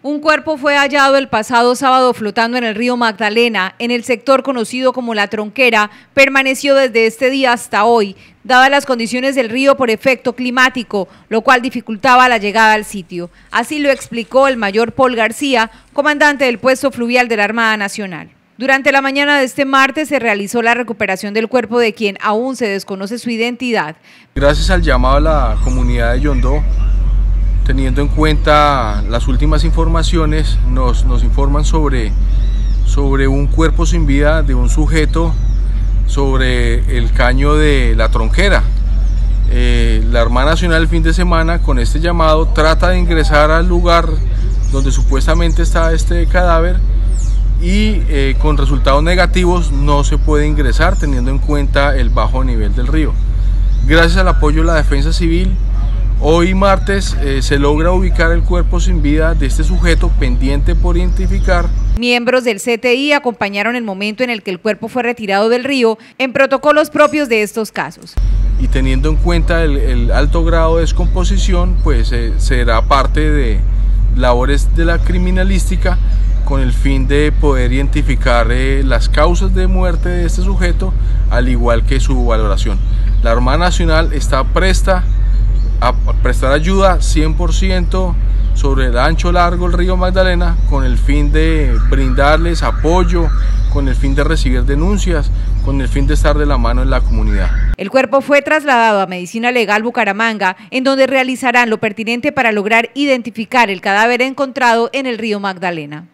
Un cuerpo fue hallado el pasado sábado flotando en el río Magdalena, en el sector conocido como La Tronquera, permaneció desde este día hasta hoy, dadas las condiciones del río por efecto climático, lo cual dificultaba la llegada al sitio. Así lo explicó el mayor Paul García, comandante del puesto fluvial de la Armada Nacional. Durante la mañana de este martes se realizó la recuperación del cuerpo de quien aún se desconoce su identidad. Gracias al llamado a la comunidad de Yondó, teniendo en cuenta las últimas informaciones, nos, nos informan sobre, sobre un cuerpo sin vida de un sujeto sobre el caño de la tronquera. Eh, la Armada Nacional el fin de semana con este llamado trata de ingresar al lugar donde supuestamente está este cadáver y eh, con resultados negativos no se puede ingresar teniendo en cuenta el bajo nivel del río. Gracias al apoyo de la Defensa Civil Hoy martes eh, se logra ubicar el cuerpo sin vida de este sujeto pendiente por identificar. Miembros del CTI acompañaron el momento en el que el cuerpo fue retirado del río en protocolos propios de estos casos. Y teniendo en cuenta el, alto grado de descomposición, pues eh, será parte de labores de la criminalística con el fin de poder identificar eh, las causas de muerte de este sujeto, al igual que su valoración. La Armada Nacional está presta a prestar ayuda 100% sobre el ancho largo del río Magdalena con el fin de brindarles apoyo, con el fin de recibir denuncias, con el fin de estar de la mano en la comunidad. El cuerpo fue trasladado a Medicina Legal Bucaramanga, en donde realizarán lo pertinente para lograr identificar el cadáver encontrado en el río Magdalena.